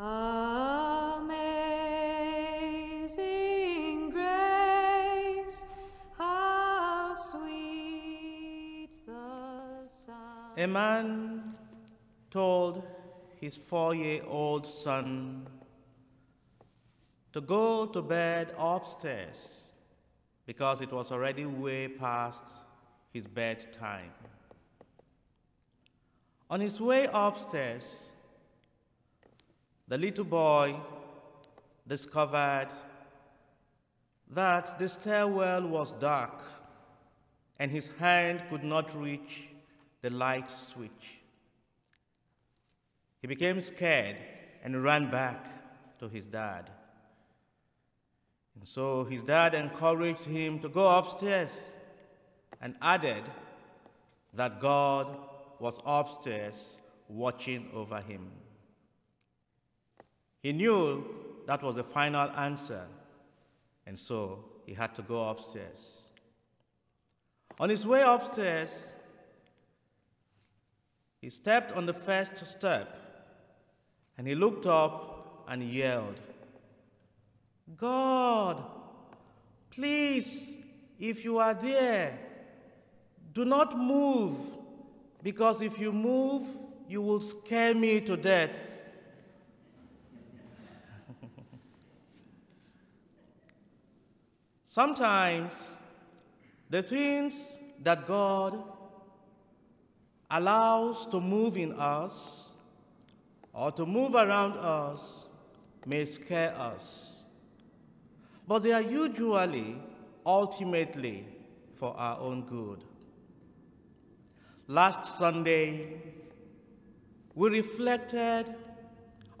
Amazing grace, how sweet the sound. A man told his four year old son to go to bed upstairs because it was already way past his bedtime. On his way upstairs, the little boy discovered that the stairwell was dark and his hand could not reach the light switch. He became scared and ran back to his dad. And so his dad encouraged him to go upstairs and added that God was upstairs watching over him. He knew that was the final answer, and so he had to go upstairs. On his way upstairs, he stepped on the first step and he looked up and yelled, God, please, if you are there, do not move, because if you move, you will scare me to death. Sometimes the things that God allows to move in us or to move around us may scare us, but they are usually, ultimately, for our own good. Last Sunday, we reflected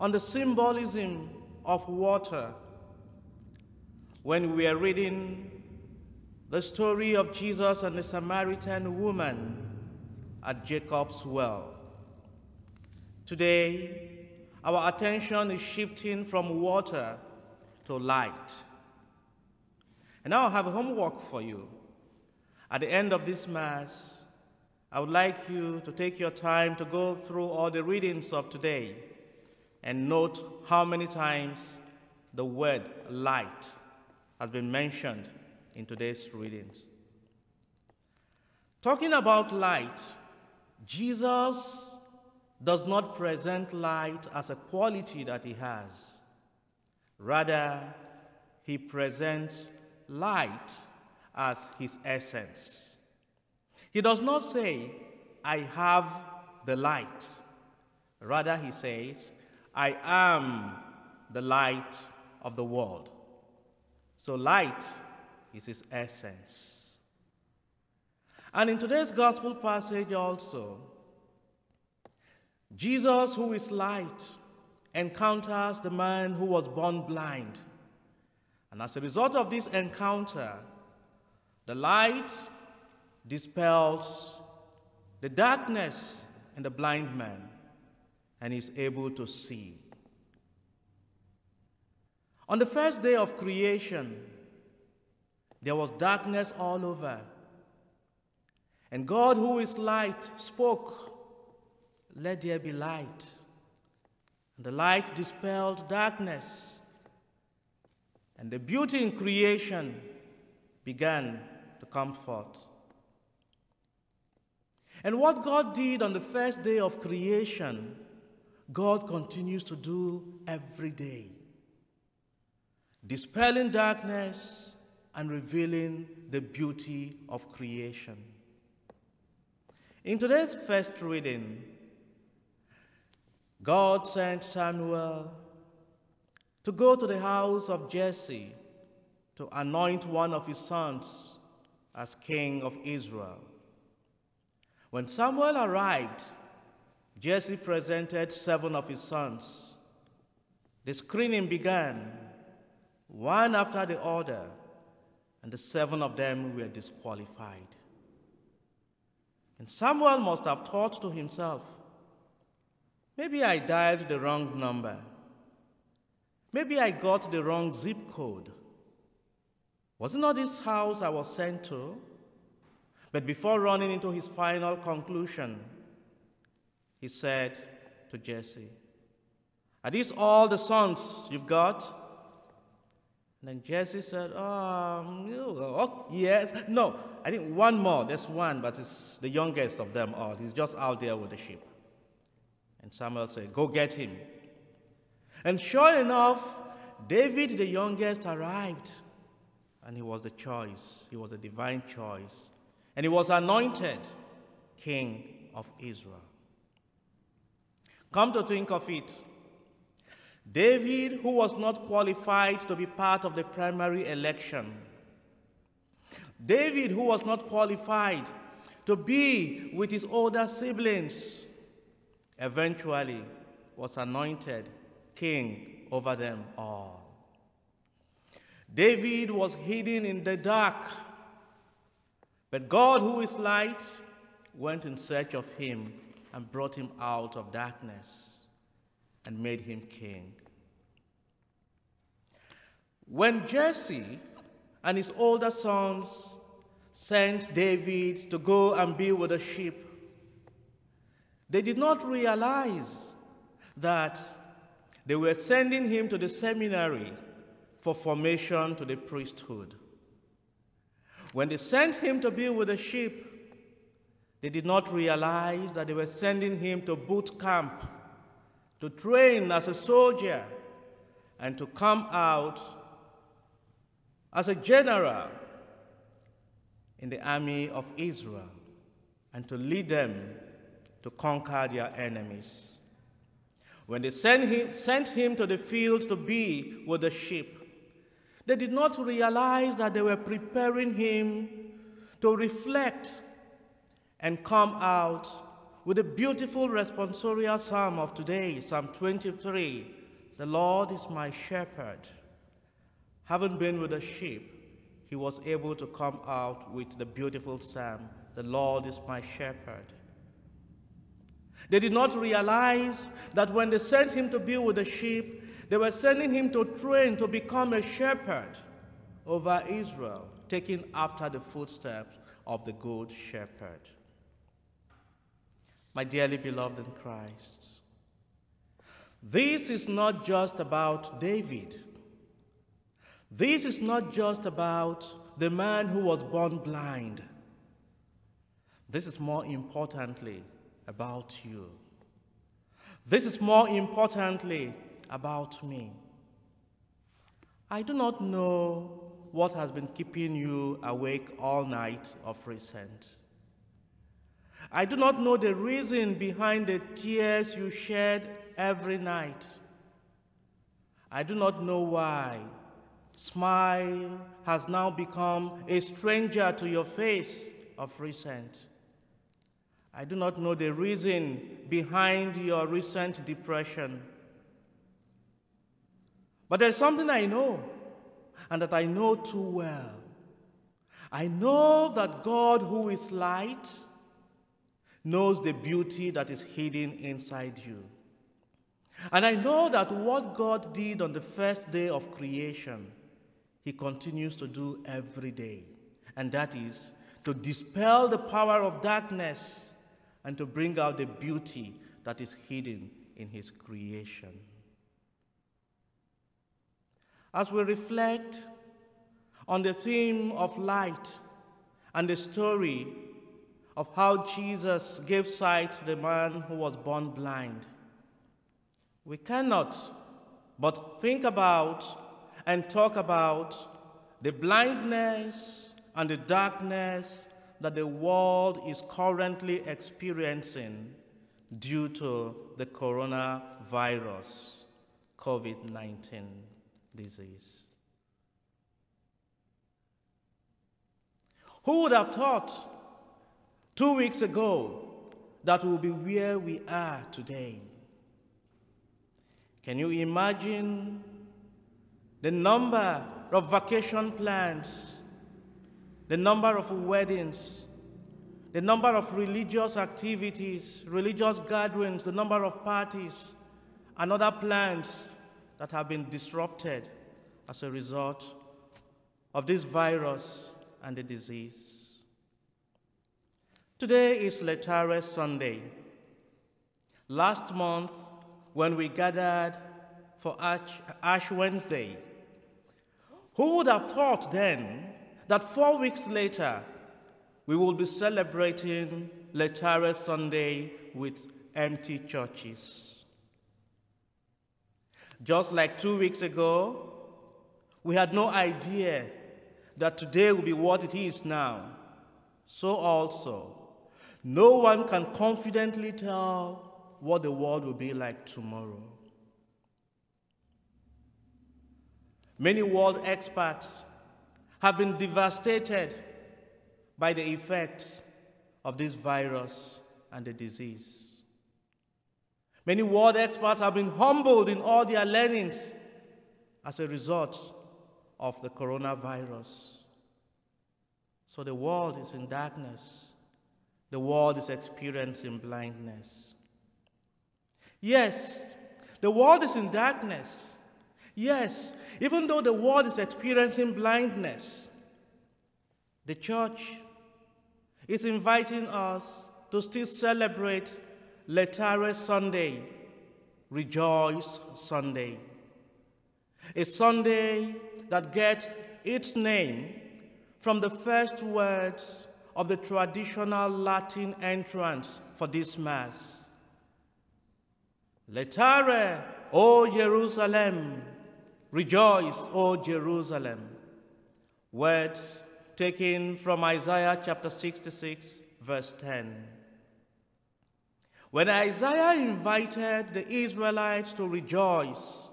on the symbolism of water when we are reading the story of Jesus and the Samaritan woman at Jacob's well. Today, our attention is shifting from water to light. And now I have homework for you. At the end of this Mass, I would like you to take your time to go through all the readings of today and note how many times the word light has been mentioned in today's readings. Talking about light, Jesus does not present light as a quality that he has. Rather, he presents light as his essence. He does not say, I have the light. Rather, he says, I am the light of the world. So, light is his essence. And in today's gospel passage, also, Jesus, who is light, encounters the man who was born blind. And as a result of this encounter, the light dispels the darkness in the blind man and is able to see. On the first day of creation, there was darkness all over. And God, who is light, spoke, Let there be light. And the light dispelled darkness. And the beauty in creation began to come forth. And what God did on the first day of creation, God continues to do every day, dispelling darkness and revealing the beauty of creation. In today's first reading, God sent Samuel to go to the house of Jesse to anoint one of his sons as king of Israel. When Samuel arrived, Jesse presented seven of his sons. The screening began, one after the other, and the seven of them were disqualified. And Samuel must have thought to himself, maybe I dialed the wrong number. Maybe I got the wrong zip code. Was it not this house I was sent to? But before running into his final conclusion, he said to Jesse, Are these all the sons you've got? And then Jesse said, um, oh, yes. No, I think one more. There's one, but it's the youngest of them all. He's just out there with the sheep. And Samuel said, Go get him. And sure enough, David, the youngest, arrived. And he was the choice, he was the divine choice. And he was anointed king of Israel. Come to think of it, David, who was not qualified to be part of the primary election, David, who was not qualified to be with his older siblings, eventually was anointed king over them all. David was hidden in the dark, but God, who is light, went in search of him and brought him out of darkness and made him king. When Jesse and his older sons sent David to go and be with the sheep, they did not realize that they were sending him to the seminary for formation to the priesthood. When they sent him to be with the sheep, they did not realize that they were sending him to boot camp to train as a soldier and to come out as a general in the army of Israel and to lead them to conquer their enemies. When they sent him, sent him to the field to be with the sheep, they did not realize that they were preparing him to reflect and come out with the beautiful responsorial psalm of today, Psalm 23 The Lord is my shepherd. Having been with the sheep, he was able to come out with the beautiful psalm The Lord is my shepherd. They did not realize that when they sent him to be with the sheep, they were sending him to train to become a shepherd over Israel, taking after the footsteps of the good shepherd. My dearly beloved in Christ, this is not just about David. This is not just about the man who was born blind. This is more importantly about you. This is more importantly about me. I do not know what has been keeping you awake all night of recent. I do not know the reason behind the tears you shed every night. I do not know why smile has now become a stranger to your face of recent. I do not know the reason behind your recent depression. But there's something I know, and that I know too well. I know that God, who is light, knows the beauty that is hidden inside you. And I know that what God did on the first day of creation, He continues to do every day. And that is to dispel the power of darkness and to bring out the beauty that is hidden in His creation. As we reflect on the theme of light and the story of how Jesus gave sight to the man who was born blind, we cannot but think about and talk about the blindness and the darkness that the world is currently experiencing due to the coronavirus, COVID 19 disease. Who would have thought two weeks ago that we'll be where we are today? Can you imagine the number of vacation plans, the number of weddings, the number of religious activities, religious gatherings, the number of parties, and other plans that have been disrupted as a result of this virus and the disease. Today is Laetare Sunday. Last month, when we gathered for Ash, Ash Wednesday. Who would have thought then that four weeks later we will be celebrating Laetare Sunday with empty churches? Just like two weeks ago, we had no idea that today will be what it is now. So also, no one can confidently tell what the world will be like tomorrow. Many world experts have been devastated by the effects of this virus and the disease. Many world experts have been humbled in all their learnings as a result of the coronavirus. So the world is in darkness. The world is experiencing blindness. Yes, the world is in darkness. Yes, even though the world is experiencing blindness, the church is inviting us to still celebrate Laetare Sunday, Rejoice Sunday. A Sunday that gets its name from the first words of the traditional Latin entrance for this Mass. Laetare, O Jerusalem, rejoice, O Jerusalem. Words taken from Isaiah chapter 66, verse 10. When Isaiah invited the Israelites to rejoice,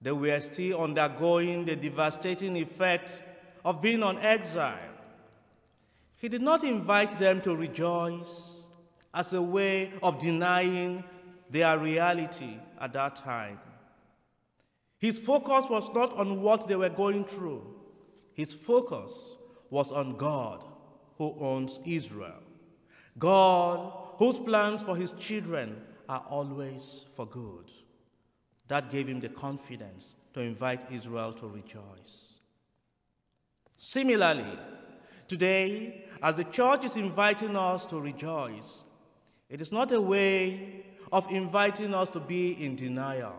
they were still undergoing the devastating effect of being on exile. He did not invite them to rejoice as a way of denying their reality at that time. His focus was not on what they were going through, his focus was on God who owns Israel. God whose plans for his children are always for good. That gave him the confidence to invite Israel to rejoice. Similarly, today, as the church is inviting us to rejoice, it is not a way of inviting us to be in denial.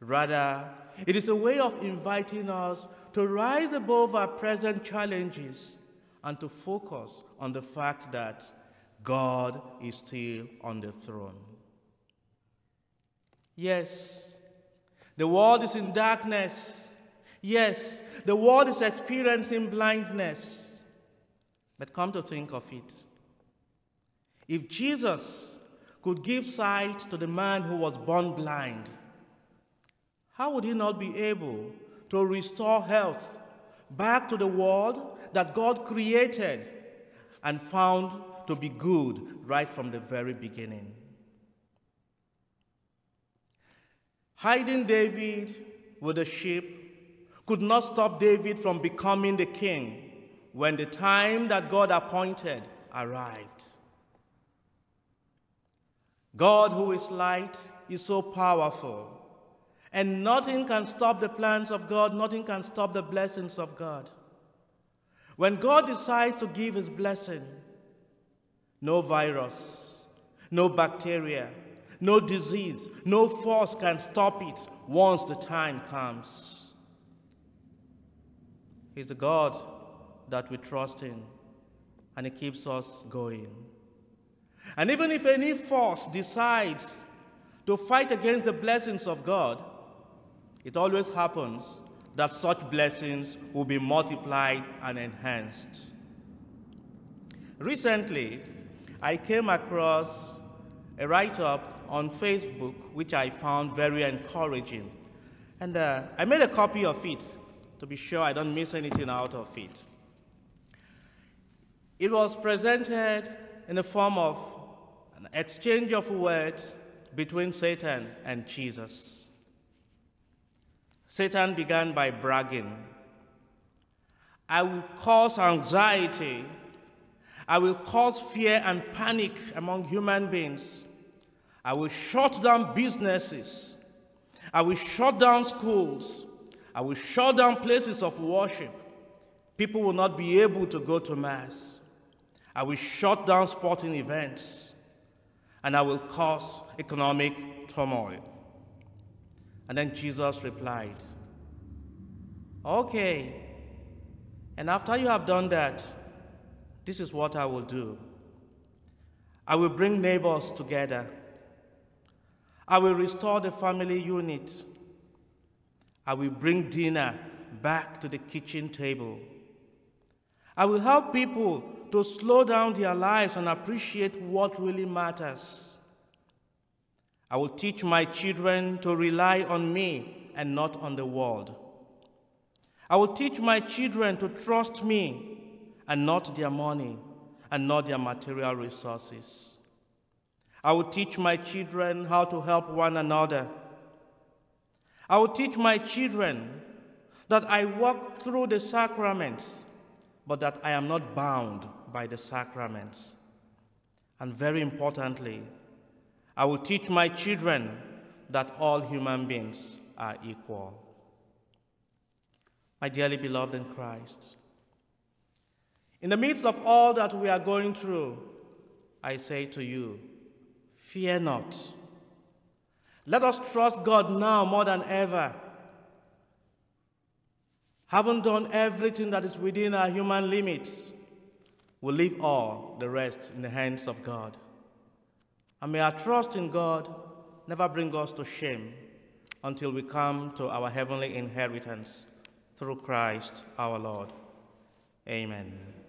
Rather, it is a way of inviting us to rise above our present challenges and to focus on the fact that God is still on the throne. Yes, the world is in darkness. Yes, the world is experiencing blindness. But come to think of it, if Jesus could give sight to the man who was born blind, how would he not be able to restore health back to the world that God created and found to be good right from the very beginning? Hiding David with the sheep could not stop David from becoming the king when the time that God appointed arrived. God, who is light, is so powerful, and nothing can stop the plans of God, nothing can stop the blessings of God. When God decides to give his blessing, no virus, no bacteria, no disease, no force can stop it once the time comes. He's a God that we trust in, and He keeps us going. And even if any force decides to fight against the blessings of God, it always happens that such blessings will be multiplied and enhanced. Recently, I came across a write up on Facebook, which I found very encouraging. And uh, I made a copy of it to be sure I don't miss anything out of it. It was presented in the form of an exchange of words between Satan and Jesus. Satan began by bragging I will cause anxiety, I will cause fear and panic among human beings. I will shut down businesses. I will shut down schools. I will shut down places of worship. People will not be able to go to Mass. I will shut down sporting events. And I will cause economic turmoil. And then Jesus replied, Okay. And after you have done that, this is what I will do I will bring neighbors together, I will restore the family unit, I will bring dinner back to the kitchen table. I will help people to slow down their lives and appreciate what really matters. I will teach my children to rely on me and not on the world. I will teach my children to trust me and not their money and not their material resources. I will teach my children how to help one another. I will teach my children that I walk through the sacraments, but that I am not bound by the sacraments. And very importantly, I will teach my children that all human beings are equal. My dearly beloved in Christ, in the midst of all that we are going through, I say to you, fear not. Let us trust God now more than ever Having done everything that is within our human limits, we leave all the rest in the hands of God. And may our trust in God never bring us to shame until we come to our heavenly inheritance through Christ our Lord. Amen.